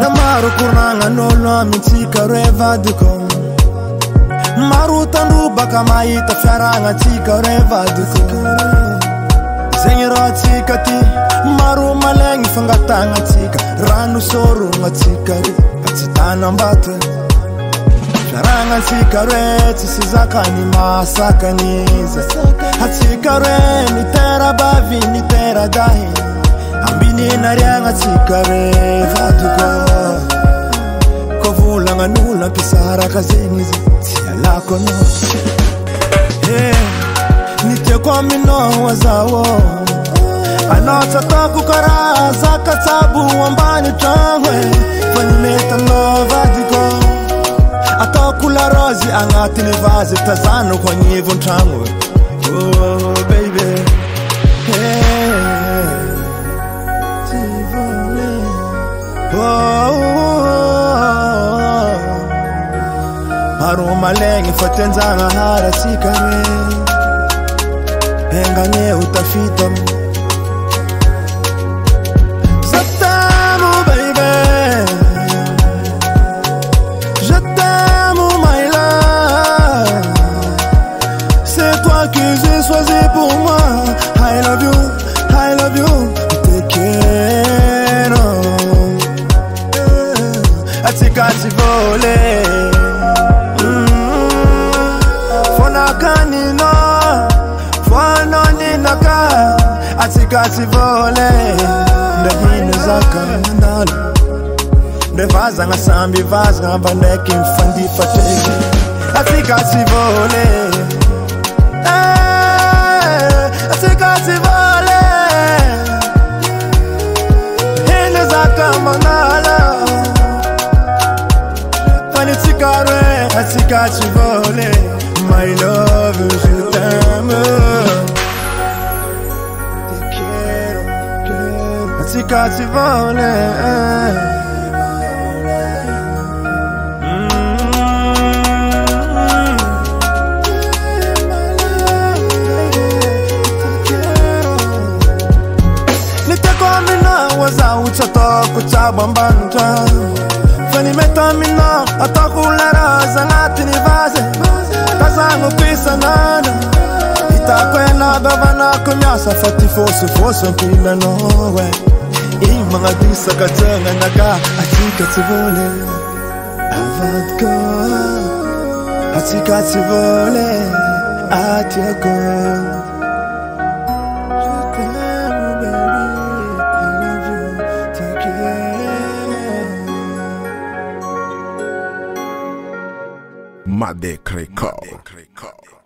namaro koragnan'olo amintsika roe vadiko maro tandro baka mahita fiaragnatsika roe vadiko zegny raha tsika ty maro malegny fangatagnatsika rano sorognatsika re tsy tanambaty fiaragnatsika roe tsisy zakany masakany zasaka atsikare niterabavy niteradahy ambininaryagnaatsikare vadiko ko volagnan'olo ampisaraka zegny izy tsy alako anao eh, ny tiako aminao azao anao tsy ataoko karaha zakatsabo ambany tragno e. Fa nimetanao vadiko. Ataoko larozy agnatiny vazy tazanako agnivon-tragno e. oh baby hey. maro malegny fa tianjagna haratsika re engane ho choisi pour moi. I love you, I love you. Te quiero. Eh, Atikati vole. Mm, Fonakanino, fononinaka. Atikati vole. Ndahino zaka mandala. ndevazagna samby vazagna mba ndraiky mifandifatreky atsika tsy vôle Eh, sika tsy vole niteko aminao azahotsy atako tsabo ambanitra fa nimeto atako olaraza agnatiny vazy tazagnoko isanana tako ena bavanako miasa fa ty fôsifôsy ampilanao e iny magnadisaka tsagnanaka atsika tsy voly avadiko atsika tsy voly atiako Madec Record.